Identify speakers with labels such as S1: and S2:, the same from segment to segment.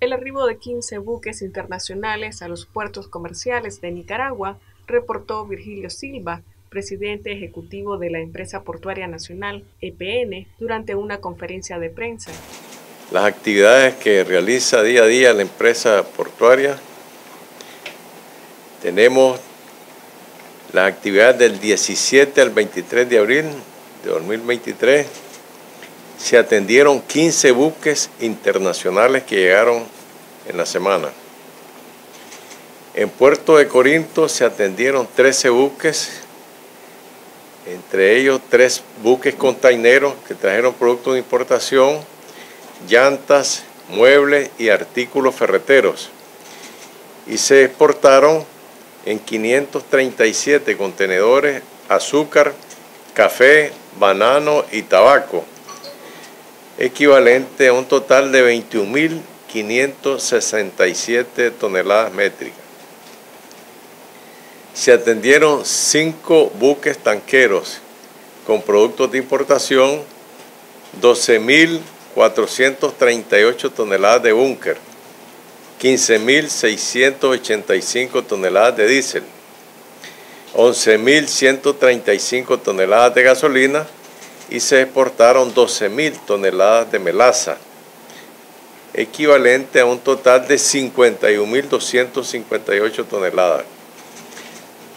S1: El arribo de 15 buques internacionales a los puertos comerciales de Nicaragua, reportó Virgilio Silva, presidente ejecutivo de la empresa portuaria nacional EPN, durante una conferencia de prensa.
S2: Las actividades que realiza día a día la empresa portuaria, tenemos la actividad del 17 al 23 de abril de 2023 se atendieron 15 buques internacionales que llegaron en la semana. En Puerto de Corinto se atendieron 13 buques, entre ellos tres buques containeros que trajeron productos de importación, llantas, muebles y artículos ferreteros. Y se exportaron en 537 contenedores azúcar, café, banano y tabaco, equivalente a un total de 21.567 toneladas métricas. Se atendieron cinco buques tanqueros con productos de importación, 12.438 toneladas de búnker, 15.685 toneladas de diésel, 11.135 toneladas de gasolina y se exportaron 12.000 toneladas de melaza, equivalente a un total de 51.258 toneladas.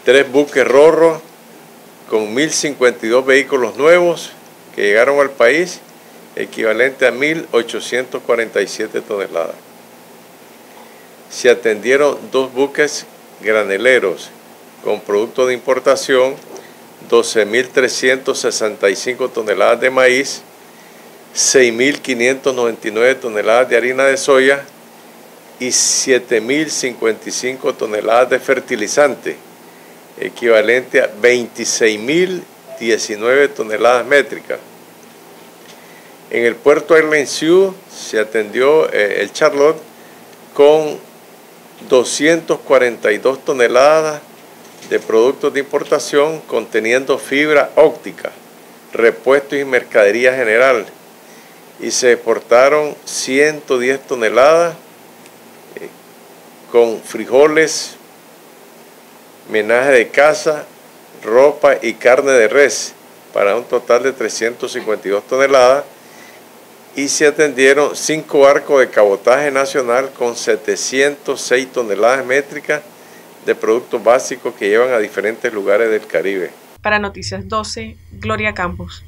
S2: Tres buques rorros con 1.052 vehículos nuevos que llegaron al país, equivalente a 1.847 toneladas se atendieron dos buques graneleros con productos de importación, 12.365 toneladas de maíz, 6.599 toneladas de harina de soya y 7.055 toneladas de fertilizante, equivalente a 26.019 toneladas métricas. En el puerto Airline Sioux se atendió eh, el Charlotte con 242 toneladas de productos de importación conteniendo fibra óptica, repuestos y mercadería general. Y se exportaron 110 toneladas eh, con frijoles, menaje de casa, ropa y carne de res, para un total de 352 toneladas y se atendieron cinco barcos de cabotaje nacional con 706 toneladas métricas de productos básicos que llevan a diferentes lugares del Caribe.
S1: Para Noticias 12, Gloria Campos.